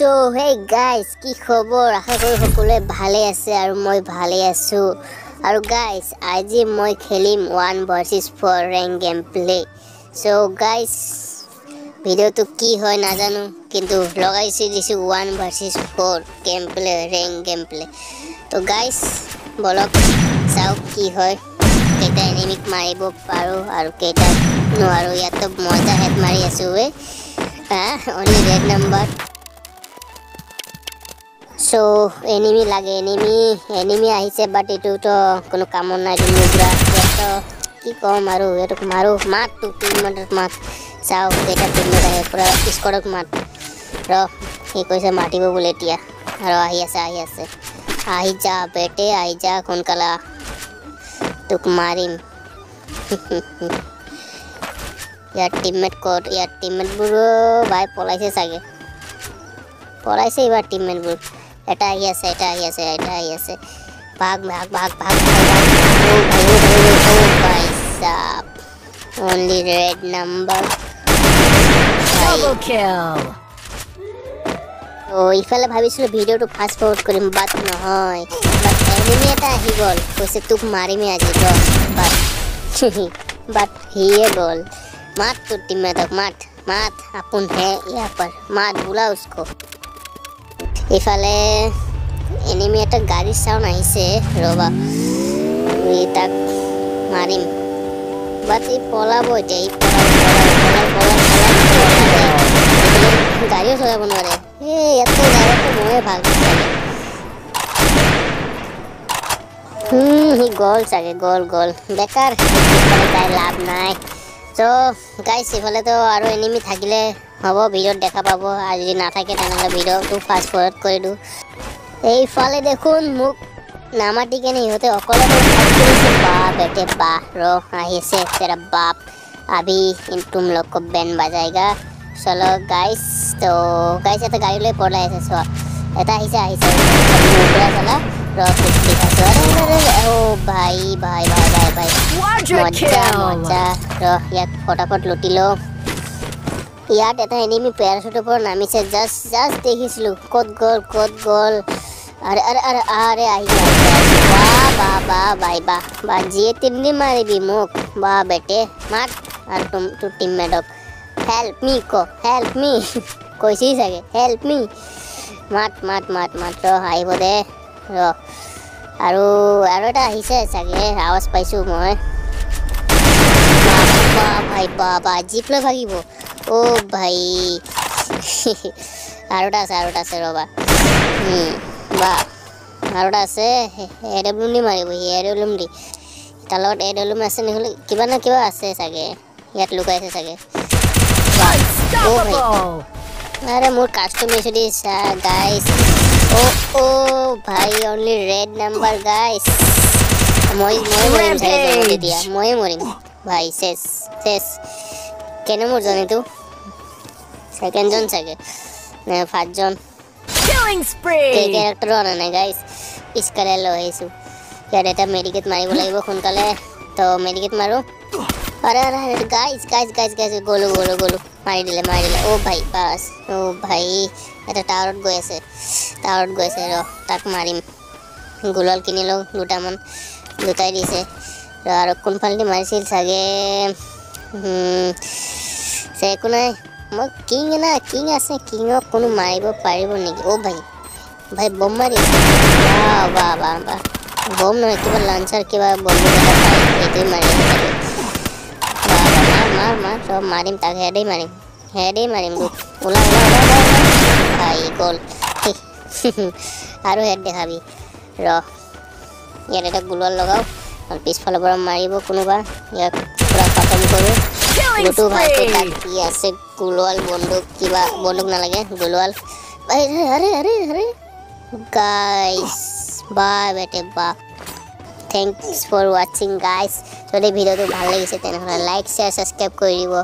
চ' hey guys কি খবৰ? আশা কৰোঁ সকলোৱে ভালে আছে আৰু মই ভালে আছোঁ। আৰু গাইজ আজি মই খেলিম one versus four rank game play চ' গাইজ ভিডিঅ'টো কি হয় নাজানো কিন্তু লগাইছোঁ দিছোঁ one versus four game play rank game play তো গাইজ বলক চাওক কি হয়। কেইটা এনিমিক মাৰিব পাৰোঁ আৰু কেইটা নোৱাৰোঁ। ইয়াততো মজা হেড মাৰি আছোঁ ৱে। অনলি ৰেড নাম্বাৰ চ' এনিমি লাগে এনিমি এনিমি আহিছে বাট এইটোতো কোনো কামত নাই এইটো কি ক'ম আৰু এইটোক মাৰোঁ মাত তোক টিমমেটক মাত। চাওঁ কেইটা টিমমেট আহে পূৰা স্কোৱাডক মাত। ৰ সি কৈছে মাতিব বোলে এতিয়া। আৰু আহি আছে আহি আছে। আহি যা বেটে আহি যা সোনকালে। তোক মাৰিম। ইয়াৰ টিমমেট ক'ত ইয়াৰ টিমমেটবোৰো ভাই পলাইছে চাগে। পলাইছে এইবাৰ টিমমেটবোৰ এটা আহি আছে এটা আহি আছে এটা আহি আছে ভাগ ভাগ ভাগ ভাগ ভাই সাপ only red number Double kill. ত' ইফালে ভাবিছিলোঁ ভিডিঅ'টো ফাষ্ট ফৰৱাৰ্ড কৰিম বাট নহয় বাট এনিমি এটা আহি গ'ল কৈছে তোক মাৰিমেই আজি ৰ বাট বাট সিয়ে গ'ল মাত তোৰ টিমমেটক মাত মাত আপোন হে ইয়াৰ পৰ মাত বোলা উচকো ইফালে এনিমি এটা গাড়ীৰ চাউণ্ড আহিছে ৰ'বা তাক মাৰিম বাট ই পলাব এতিয়া ই গাড়ীও চলাব নোৱাৰে এই ইয়াতকৈ গাড়ীটো ময়ে ভালো সি গ'ল চাগে, গ'ল গ'ল। বেকাৰ যাই লাভ নাই। চ' গাইছ ইফালেতো আৰু এনিমি থাকিলে হ'ব, ভিডিঅ'ত দেখা পাব। আৰু যদি নাথাকে তেনেহ'লে ভিডিঅ'টো ফাষ্ট ফৰৱাৰ্ড কৰি দিওঁ। এইফালে দেখোন মোক নামাতি কেনে ইহঁতে অকলে। বাহ বেটে বাহ ৰ আহি আছে তেৰা বাপ। আবি তুম লোক বেন বাজাएगा চলো গাইছ তো গাইছ এটা গাড়ী লৈ পলাই আছে, চোৱা। এটা আহিছে আহিছে। চলা। ৰ তোক দেখাইছোঁ আৰে আৰে আৰে অ' ভাই ভাই ভাই ভাই ভাই Quadra মজা kill. মজা ৰ ইয়াক ফটাফট লুটি লওঁ ইয়াত এটা এনিমি পেৰাচুটৰ পৰা নামিছে জাষ্ট জাষ্ট দেখিছিলোঁ ক'ত গ'ল ক'ত গ'ল আৰে আৰে আৰে আৰে আহি গ'ল, আহি গ'ল। বাহ বাহ বাহ বাই বাহ বাহ যিয়ে তিনিদিন মাৰিবি মোক বাহ বেটে মাত আৰু তোম তোৰ টিমমেটক হেল্প মি ক হেল্প মি কৈছেই চাগে হেল্প মি মাত মাত মাত মাত ৰ আহিব দে ৰ আৰু আৰু এটা আহিছে চাগে আৱাজ পাইছোঁ মই। ভাই বাবা জিপ লৈ ভাগিব। অ' ভাই। আৰু এটা আছে আৰু এটা আছে ৰ'বা। বা আৰু এটা আছে। এ ডব্লিউম ডি মাৰিব সি এ ডব্লিউম ডি তাৰ লগত এ ডব্লিউম আছে নহ'লে কিবা না কিবা আছে চাগে। ইয়াত লুকাইছে চাগে। বাহ। অ' ভাই। আৰে মোৰ কাস্টমাইজ দিছা গাইস ও ও ভাই অনলি ৰেড নাম্বাৰ গাইস মই মই মৰিম জন্ম তেতিয়া ময়ে মৰিম। ভাই শেষ শেষ। কেনে মোৰ জনীটো ছেকেণ্ডজন চাগে। নে ফাৰ্ষ্টজন Killing এই spree. কেৰেক্টাৰো অনা নাই গাইছ পিছকালে লৈ আহিছোঁ। ইয়াত এটা মেডিকেট মাৰিব লাগিব সোনকালে। তো মেডিকেট মাৰোঁ। আৰে আৰে আৰে গাইছ গাইছ গাইছ গাইছ গ'লো গ'লো গ'লো মাৰি দিলে মাৰি দিলে অ' ভাই বাছ অ' ভাই এটা টাৱাৰত গৈ আছে টাৱাৰত গৈ আছে ৰ তাক মাৰিম গোলাল কিনি লওঁ দুটামান দুটাই দিছে ৰ আৰু কোনফালেদি মাৰিছিল চাগে একো নাই মই কিং না কিং আছে কিঙক কোনো মাৰিব পাৰিব নেকি অ' ভাই ভাই বম মাৰি বাহ বাহ বাহ বম নহয় কিবা লাঞ্চাৰ কিবা পাই সেইটোৱে মাৰি মাৰ মাৰ চব মাৰিম তাক হেডেই মাৰিম হেডেই তোক ওলা ওলা ভাই গ'ল আৰু হেড দেখাবি। ৰ ইয়াত এটা গোলোৱাল লগাওঁ। আৰু পিছফালৰ পৰা মাৰিব কোনোবা। ইয়াক পূৰা খতম কৰোঁ ভাইটো তাত spree. কি আছে? গোলোৱাল বন্দুক কিবা বন্দুক নালাগে গোলোৱাল আৰে আৰে আৰে আৰে গাইছ বাই বেটে বা থেংকছ ফৰ ৱাচিং গাইছ যদি ভিডিঅ'টো ভাল লাগিছে তেনেহ'লে লাইক শ্বেয়াৰ ছাবস্ক্ৰাইব কৰি দিব।